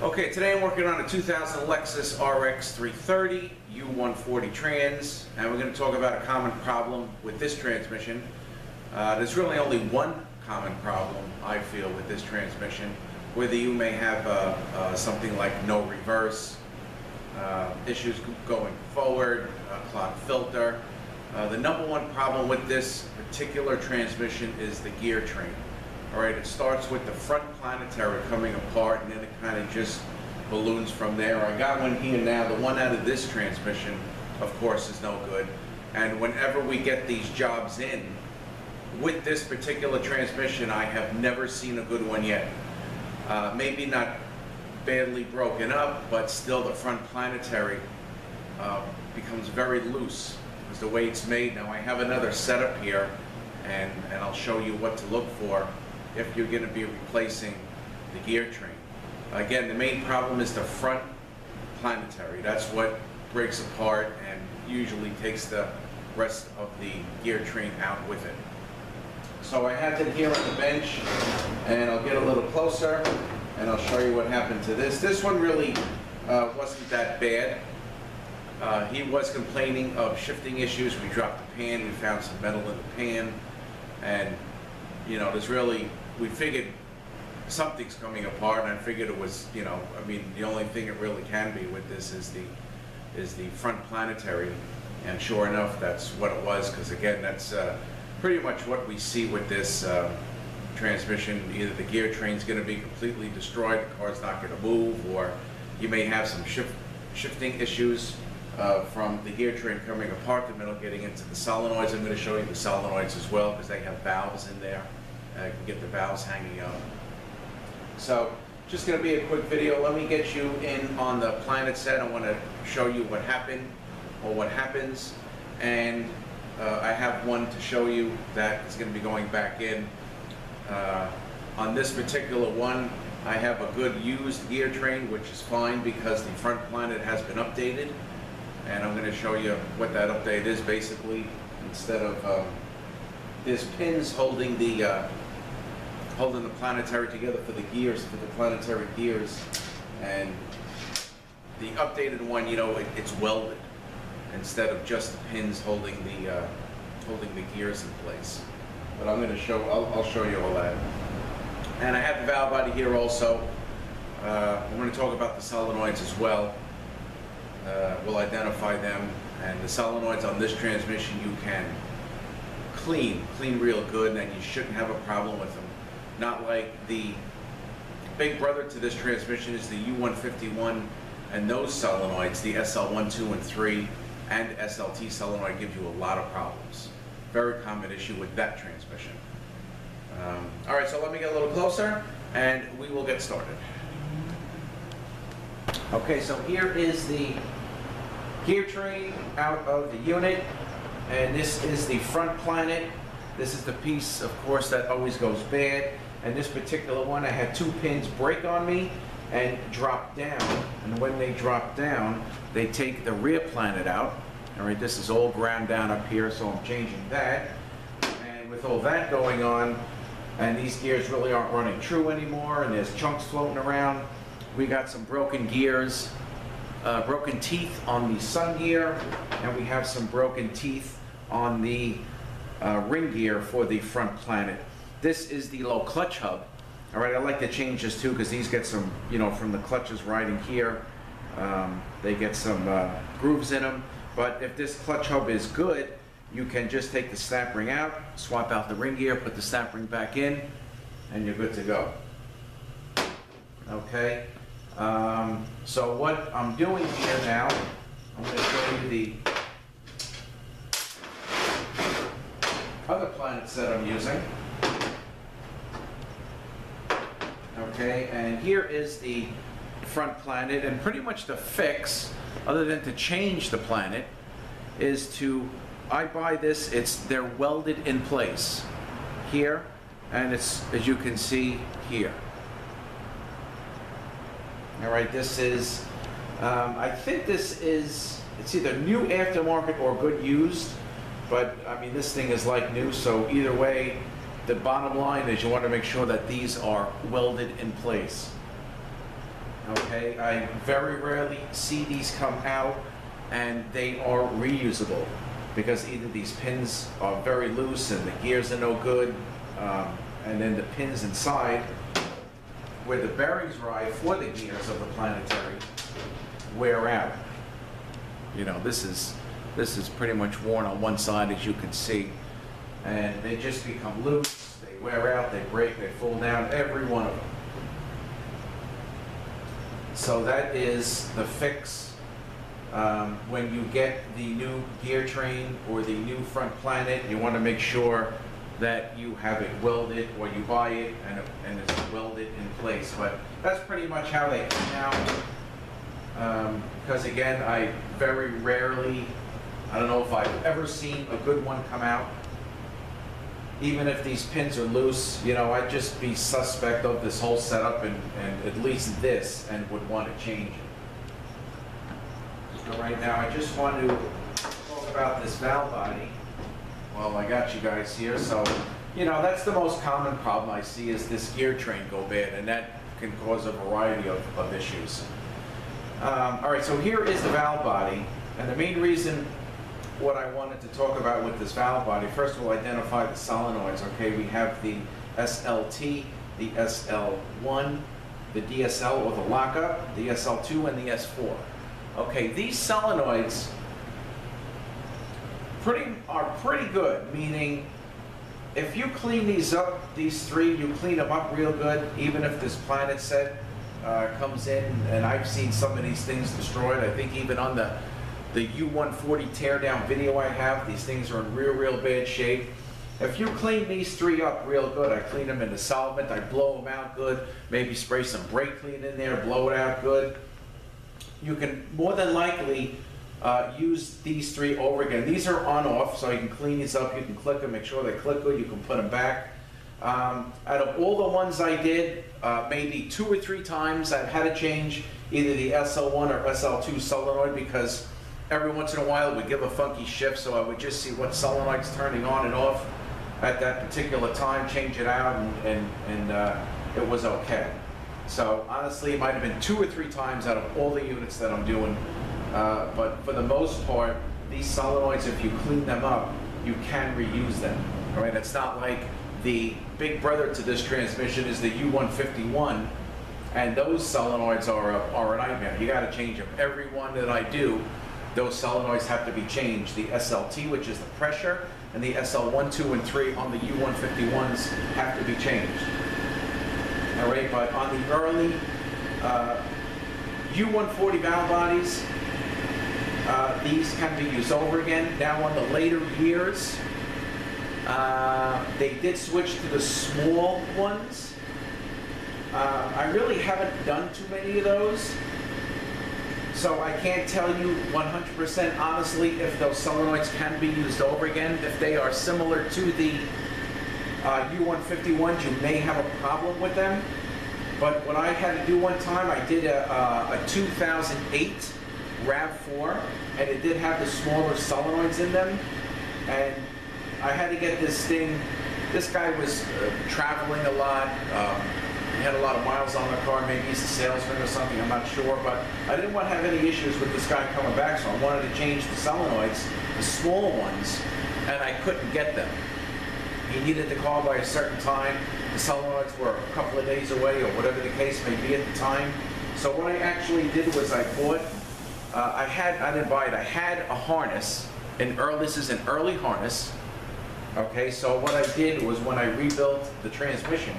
Okay, today I'm working on a 2000 Lexus RX 330 U140 trans, and we're going to talk about a common problem with this transmission. Uh, there's really only one common problem, I feel, with this transmission, whether you may have uh, uh, something like no reverse, uh, issues going forward, a clogged filter. Uh, The number one problem with this particular transmission is the gear train. All right, it starts with the front planetary coming apart and then it kind of just balloons from there. I got one here now, the one out of this transmission, of course, is no good. And whenever we get these jobs in, with this particular transmission, I have never seen a good one yet. Uh, maybe not badly broken up, but still the front planetary uh, becomes very loose is the way it's made. Now I have another setup here and, and I'll show you what to look for if you're gonna be replacing the gear train. Again, the main problem is the front planetary. That's what breaks apart and usually takes the rest of the gear train out with it. So I have it here on the bench, and I'll get a little closer, and I'll show you what happened to this. This one really uh, wasn't that bad. Uh, He was complaining of shifting issues. We dropped the pan, we found some metal in the pan, and, you know, there's really, we figured something's coming apart, and I figured it was, you know, I mean, the only thing it really can be with this is the, is the front planetary. And sure enough, that's what it was, because again, that's uh, pretty much what we see with this uh, transmission. Either the gear train's gonna be completely destroyed, the car's not gonna move, or you may have some shift, shifting issues uh, from the gear train coming apart, the middle getting into the solenoids. I'm gonna show you the solenoids as well, because they have valves in there. Uh, can get the valves hanging up. So, just gonna be a quick video. Let me get you in on the planet set. I wanna show you what happened, or what happens. And uh, I have one to show you that is gonna be going back in. Uh, On this particular one, I have a good used gear train, which is fine because the front planet has been updated. And I'm gonna show you what that update is basically, instead of, um, there's pins holding the, uh, holding the planetary together for the gears, for the planetary gears. And the updated one, you know, it, it's welded instead of just the pins holding the, uh, holding the gears in place. But I'm gonna show, I'll, I'll show you all that. And I have the valve body here also. Uh, I'm gonna talk about the solenoids as well. Uh, we'll identify them, and the solenoids on this transmission you can clean, clean real good, and you shouldn't have a problem with them. Not like the big brother to this transmission is the U151, and those solenoids, the SL1, 2, and 3, and SLT solenoid gives you a lot of problems. Very common issue with that transmission. Um, All right, so let me get a little closer, and we will get started. Okay, so here is the gear train out of the unit, and this is the front planet. This is the piece, of course, that always goes bad. And this particular one, I had two pins break on me and drop down. And when they drop down, they take the rear planet out. All right, this is all ground down up here, so I'm changing that. And with all that going on, and these gears really aren't running true anymore, and there's chunks floating around, we got some broken gears, uh, broken teeth on the sun gear, and we have some broken teeth on the uh, ring gear for the front planet. This is the low clutch hub. All right, I like to change this too because these get some, you know, from the clutches riding here, um, they get some uh, grooves in them. But if this clutch hub is good, you can just take the snap ring out, swap out the ring gear, put the snap ring back in, and you're good to go. Okay? Um, so what I'm doing here now, I'm gonna show you the other planets that I'm using. Okay, and here is the front planet, and pretty much the fix, other than to change the planet, is to, I buy this, it's, they're welded in place here, and it's, as you can see, here. All right, this is, um, I think this is, it's either new aftermarket or good used, but, I mean, this thing is like new, so either way, the bottom line is you want to make sure that these are welded in place. okay? I very rarely see these come out and they are reusable because either these pins are very loose and the gears are no good, um, and then the pins inside where the bearings ride for the gears of the planetary wear out. You know, this is, this is pretty much worn on one side as you can see. And they just become loose, wear out, they break, they fall down, every one of them. So that is the fix. Um, When you get the new gear train or the new front planet, you want to make sure that you have it welded or you buy it and, and it's welded in place. But that's pretty much how they come out. Um, Because again, I very rarely, I don't know if I've ever seen a good one come out. Even if these pins are loose, you know, I'd just be suspect of this whole setup and, and at least this and would want to change it. So right now, I just want to talk about this valve body. Well, I got you guys here, so, you know, that's the most common problem I see is this gear train go bad, and that can cause a variety of, of issues. Um, all right, so here is the valve body, and the main reason what I wanted to talk about with this valve body, first of all, identify the solenoids, okay? We have the SLT, the SL1, the DSL or the lockup, the SL2, and the S4. Okay, these solenoids pretty, are pretty good, meaning if you clean these up, these three, you clean them up real good, even if this planet set uh, comes in, and I've seen some of these things destroyed, I think even on the, the U-140 teardown video I have, these things are in real, real bad shape. If you clean these three up real good, I clean them in the solvent, I blow them out good, maybe spray some brake clean in there, blow it out good. You can more than likely uh, use these three over again. These are on off, so you can clean these up, you can click them, make sure they click good, you can put them back. Um, out of all the ones I did, uh, maybe two or three times I've had to change either the SL1 or SL2 solenoid because every once in a while we give a funky shift, so I would just see what solenoid's turning on and off at that particular time, change it out, and, and, and uh, it was okay. So honestly, it might have been two or three times out of all the units that I'm doing, uh, but for the most part, these solenoids, if you clean them up, you can reuse them. All right, it's not like the big brother to this transmission is the U151, and those solenoids are a, are a nightmare. You got to change them. Every one that I do, those solenoids have to be changed. The SLT, which is the pressure, and the SL1, 2, and 3 on the U151s have to be changed. All right, but on the early uh, U140 valve bodies, uh, these can be used over again. Now on the later years, uh, they did switch to the small ones. Uh, I really haven't done too many of those. So I can't tell you 100% honestly if those solenoids can be used over again. If they are similar to the uh, U151s, you may have a problem with them. But what I had to do one time, I did a, a, a 2008 RAV4, and it did have the smaller solenoids in them. And I had to get this thing, this guy was uh, traveling a lot. Um, he had a lot of miles on the car, maybe he's a salesman or something, I'm not sure, but I didn't want to have any issues with this guy coming back, so I wanted to change the solenoids, the small ones, and I couldn't get them. He needed the car by a certain time, the solenoids were a couple of days away, or whatever the case may be at the time. So what I actually did was I bought, uh, I had, I didn't buy it, I had a harness, an early, this is an early harness, okay, so what I did was when I rebuilt the transmission,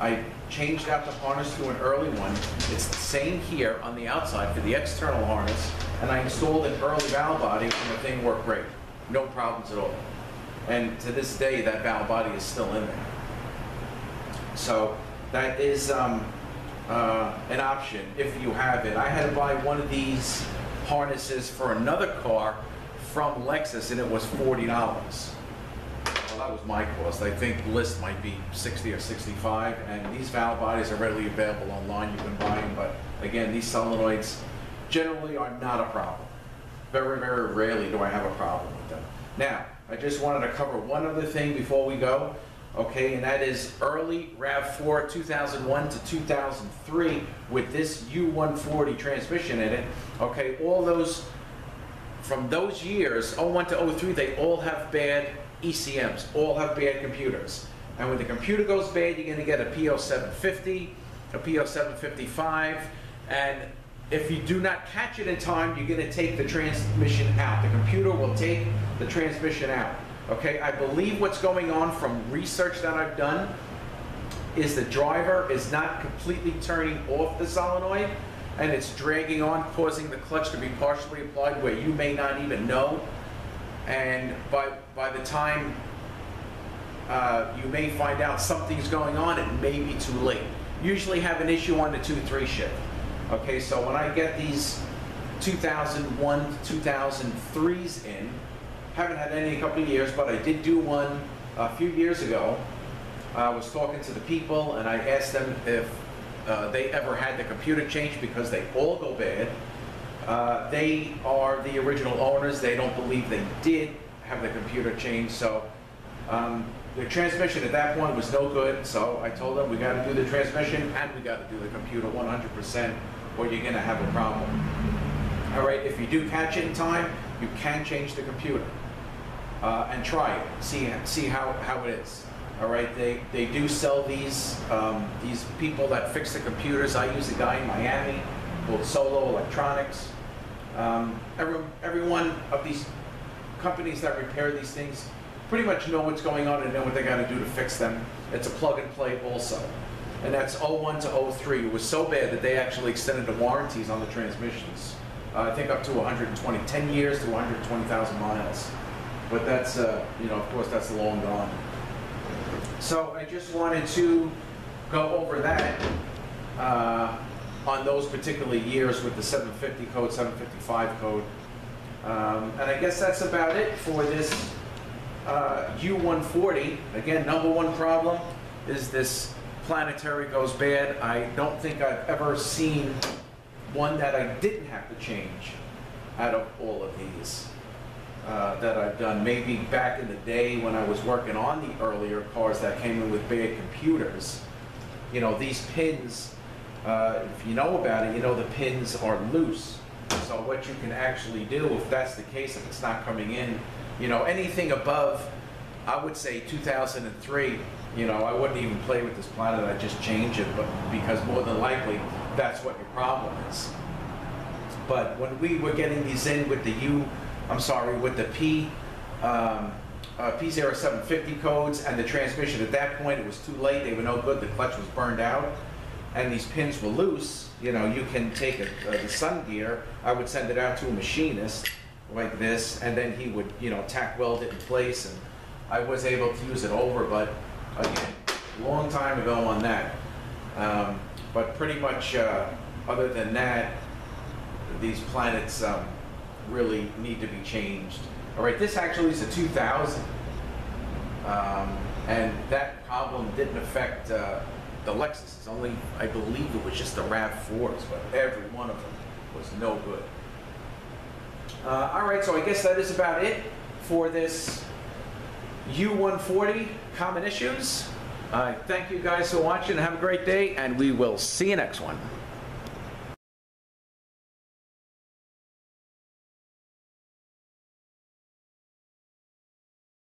I changed out the harness to an early one. It's the same here on the outside for the external harness, and I installed an early valve body, and the thing worked great. No problems at all. And to this day, that valve body is still in there. So that is um, uh, an option if you have it. I had to buy one of these harnesses for another car from Lexus, and it was $40. Well, that was my cost. I think the list might be 60 or 65, and these valve bodies are readily available online. You can buy them, but again, these solenoids generally are not a problem. Very, very rarely do I have a problem with them. Now, I just wanted to cover one other thing before we go. okay, and that is early RAV4 2001 to 2003 with this U140 transmission in it, okay, all those, from those years, 01 to 03, they all have bad ECMs, all have bad computers. And when the computer goes bad, you're gonna get a P0750, a P0755, and if you do not catch it in time, you're gonna take the transmission out. The computer will take the transmission out. Okay, I believe what's going on from research that I've done is the driver is not completely turning off the solenoid and it's dragging on, causing the clutch to be partially applied where you may not even know. And by, by the time uh, you may find out something's going on, it may be too late. Usually have an issue on the 2-3 shift. Okay, so when I get these 2001 2003s in, haven't had any in a couple of years, but I did do one a few years ago. I was talking to the people and I asked them if uh, they ever had the computer changed because they all go bad. Uh, they are the original owners. They don't believe they did have the computer changed. So um, the transmission at that point was no good. So I told them we got to do the transmission and we got to do the computer 100% or you're going to have a problem. All right, if you do catch it in time, you can change the computer uh, and try it. See see how, how it is. All right, they they do sell these um, these people that fix the computers. I use a guy in Miami called Solo Electronics. Um, every every one of these companies that repair these things pretty much know what's going on and know what they got to do to fix them. It's a plug and play also. And that's 01 to 03. It was so bad that they actually extended the warranties on the transmissions. Uh, I think up to 120, 10 years to 120,000 miles. But that's, uh, you know, of course, that's long gone. So I just wanted to go over that uh, on those particular years with the 750 code, 755 code. Um, and I guess that's about it for this uh, U140. Again, number one problem is this planetary goes bad. I don't think I've ever seen one that I didn't have to change out of all of these uh, that I've done. Maybe back in the day when I was working on the earlier cars that came in with bad computers, you know, these pins, uh, if you know about it, you know the pins are loose. So what you can actually do, if that's the case, if it's not coming in, you know, anything above, I would say 2003, you know, I wouldn't even play with this planet, I'd just change it, but because more than likely, that's what your problem is. But when we were getting these in with the U, I'm sorry, with the P, um, uh, P0750 codes and the transmission, at that point, it was too late, they were no good, the clutch was burned out, and these pins were loose, you know, you can take a, the sun gear, I would send it out to a machinist like this, and then he would, you know, tack weld it in place, and I was able to use it over, but again, long time ago on that. Um, but pretty much, uh, other than that, these planets um, really need to be changed. All right, this actually is a 2000. Um, and that problem didn't affect uh, the Lexus. It's only, I believe it was just the RAV4s, but every one of them was no good. Uh, all right, so I guess that is about it for this U140 Common Issues. Uh, thank you guys for watching. Have a great day, and we will see you next one.